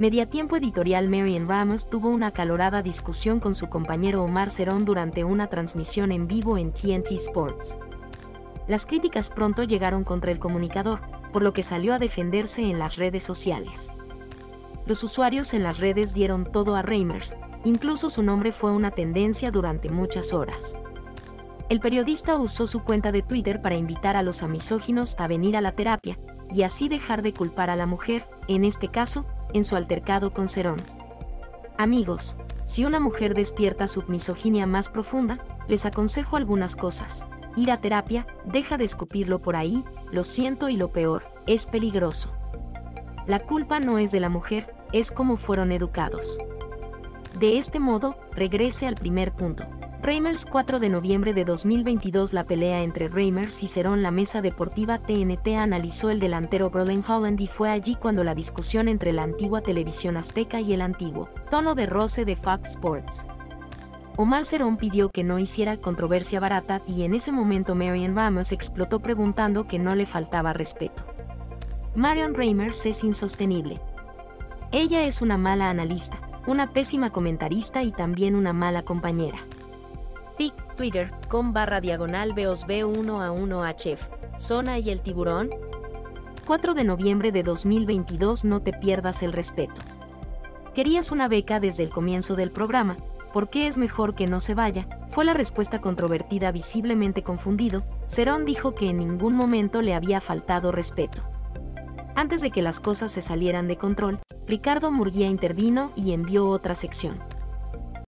Mediatiempo Editorial Marian Ramos tuvo una acalorada discusión con su compañero Omar Cerón durante una transmisión en vivo en TNT Sports. Las críticas pronto llegaron contra el comunicador, por lo que salió a defenderse en las redes sociales. Los usuarios en las redes dieron todo a Reimers, incluso su nombre fue una tendencia durante muchas horas. El periodista usó su cuenta de Twitter para invitar a los amisóginos a venir a la terapia, y así dejar de culpar a la mujer, en este caso, en su altercado con Cerón. Amigos, si una mujer despierta su misoginia más profunda, les aconsejo algunas cosas. Ir a terapia, deja de escupirlo por ahí, lo siento y lo peor, es peligroso. La culpa no es de la mujer, es como fueron educados. De este modo, regrese al primer punto. Reimers 4 de noviembre de 2022 La pelea entre Reimers y Cerón La mesa deportiva TNT analizó el delantero Brolin Holland y fue allí cuando la discusión entre la antigua televisión azteca y el antiguo tono de roce de Fox Sports. Omar Cerón pidió que no hiciera controversia barata y en ese momento Marion Ramos explotó preguntando que no le faltaba respeto. Marion Reimers es insostenible. Ella es una mala analista, una pésima comentarista y también una mala compañera. Pic, Twitter, com barra diagonal beos B1 a 1 HF. Zona y el tiburón. 4 de noviembre de 2022 No te pierdas el respeto. Querías una beca desde el comienzo del programa, ¿por qué es mejor que no se vaya? Fue la respuesta controvertida visiblemente confundido, Cerón dijo que en ningún momento le había faltado respeto. Antes de que las cosas se salieran de control, Ricardo Murguía intervino y envió otra sección.